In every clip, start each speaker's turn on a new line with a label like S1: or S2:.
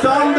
S1: 3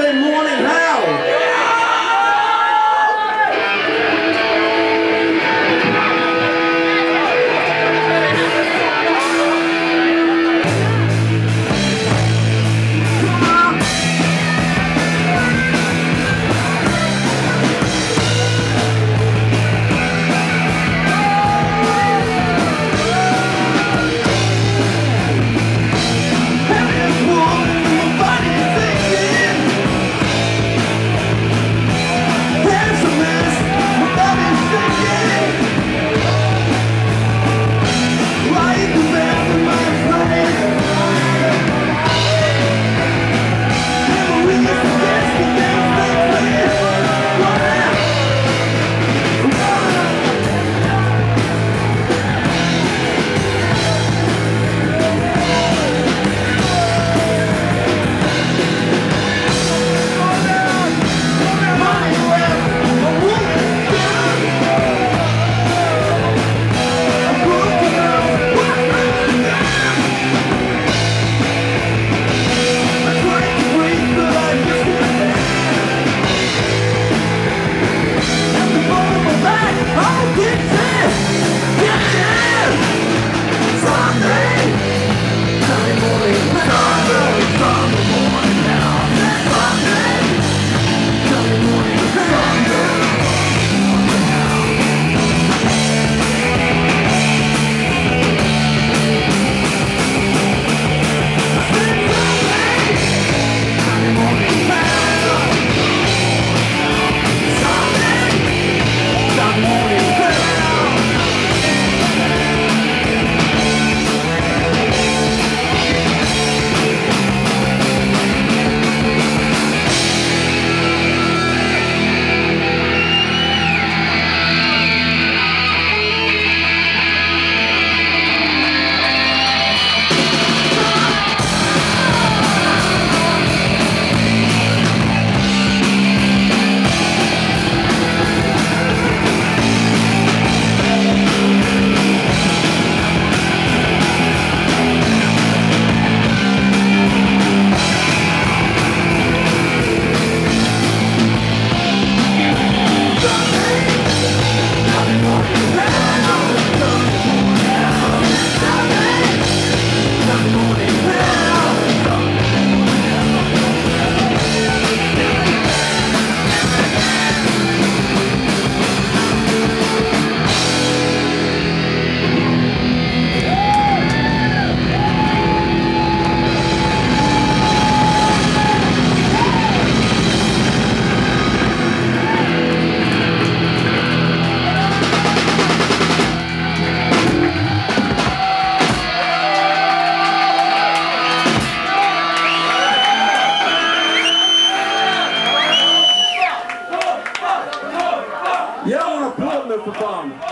S1: Palmas.